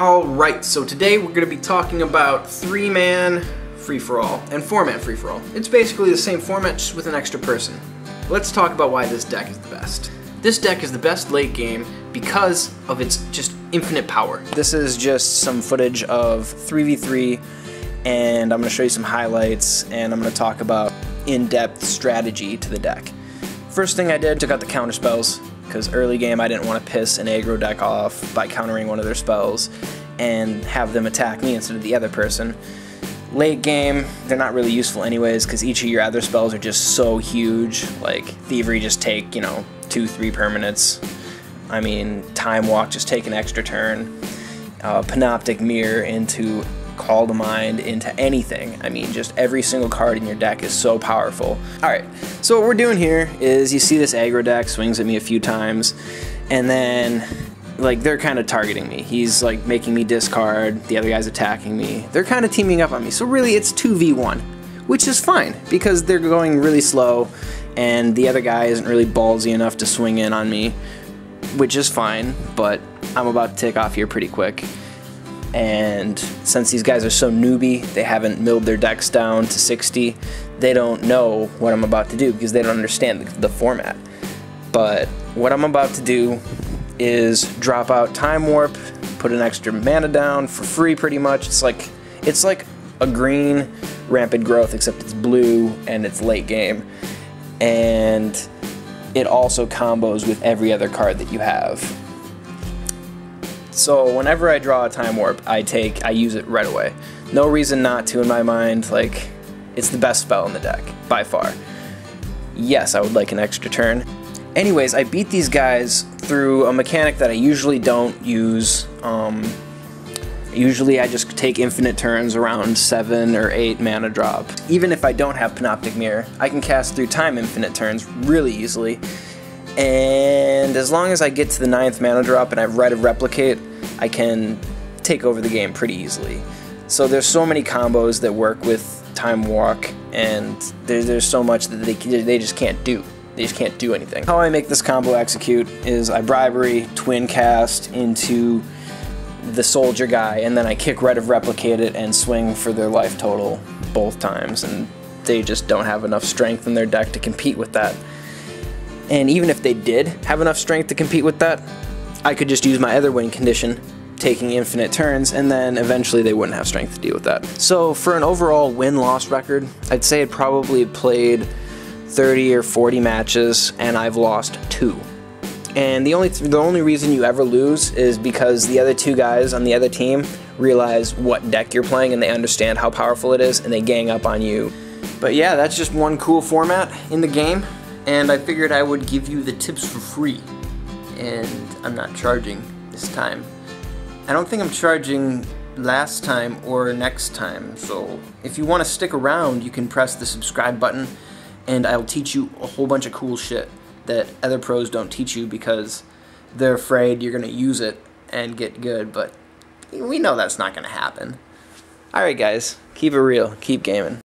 Alright, so today we're going to be talking about three-man free-for-all and four-man free-for-all. It's basically the same format, just with an extra person. Let's talk about why this deck is the best. This deck is the best late game because of its just infinite power. This is just some footage of 3v3 and I'm going to show you some highlights and I'm going to talk about in-depth strategy to the deck. First thing I did, took out the counter spells, because early game I didn't want to piss an aggro deck off by countering one of their spells and have them attack me instead of the other person. Late game, they're not really useful anyways because each of your other spells are just so huge. Like Thievery just take, you know, two, three permanents. I mean, Time Walk just take an extra turn. Uh, Panoptic Mirror into Call to Mind into anything. I mean, just every single card in your deck is so powerful. Alright, so what we're doing here is you see this aggro deck swings at me a few times, and then like they're kind of targeting me. He's like making me discard, the other guy's attacking me. They're kind of teaming up on me. So really it's 2v1, which is fine because they're going really slow and the other guy isn't really ballsy enough to swing in on me, which is fine, but I'm about to take off here pretty quick. And since these guys are so newbie, they haven't milled their decks down to 60, they don't know what I'm about to do because they don't understand the, the format. But what I'm about to do is drop out Time Warp, put an extra mana down for free pretty much. It's like it's like a green Rampant Growth except it's blue and it's late game. And it also combos with every other card that you have. So whenever I draw a time warp, I take I use it right away. No reason not to in my mind. Like it's the best spell in the deck by far. Yes, I would like an extra turn. Anyways, I beat these guys through a mechanic that I usually don't use. Um, usually I just take infinite turns around 7 or 8 mana drop. Even if I don't have Panoptic Mirror, I can cast through time infinite turns really easily and as long as I get to the ninth mana drop and I have Rite of Replicate, I can take over the game pretty easily. So there's so many combos that work with Time Walk, and there, there's so much that they, they just can't do. They just can't do anything. How I make this combo execute is I Bribery, Twincast into the Soldier guy, and then I kick Rite of Replicate it and swing for their life total both times, and they just don't have enough strength in their deck to compete with that. And even if they did have enough strength to compete with that, I could just use my other win condition, taking infinite turns, and then eventually they wouldn't have strength to deal with that. So for an overall win-loss record, I'd say it probably played 30 or 40 matches, and I've lost two. And the only the only reason you ever lose is because the other two guys on the other team realize what deck you're playing and they understand how powerful it is and they gang up on you. But yeah, that's just one cool format in the game and I figured I would give you the tips for free. And I'm not charging this time. I don't think I'm charging last time or next time, so if you want to stick around, you can press the subscribe button and I'll teach you a whole bunch of cool shit that other pros don't teach you because they're afraid you're going to use it and get good, but we know that's not going to happen. Alright guys, keep it real, keep gaming.